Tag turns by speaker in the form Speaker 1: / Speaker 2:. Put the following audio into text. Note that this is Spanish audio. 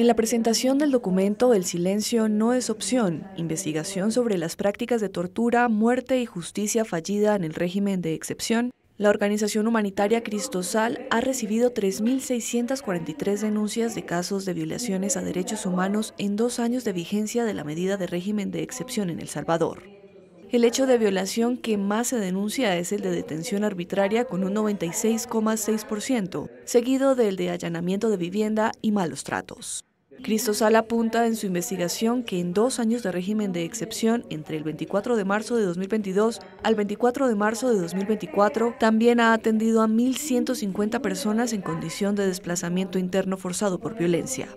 Speaker 1: En la presentación del documento El silencio no es opción, investigación sobre las prácticas de tortura, muerte y justicia fallida en el régimen de excepción, la organización humanitaria Cristosal ha recibido 3.643 denuncias de casos de violaciones a derechos humanos en dos años de vigencia de la medida de régimen de excepción en El Salvador. El hecho de violación que más se denuncia es el de detención arbitraria con un 96,6%, seguido del de allanamiento de vivienda y malos tratos. Cristosal apunta en su investigación que en dos años de régimen de excepción, entre el 24 de marzo de 2022 al 24 de marzo de 2024, también ha atendido a 1.150 personas en condición de desplazamiento interno forzado por violencia.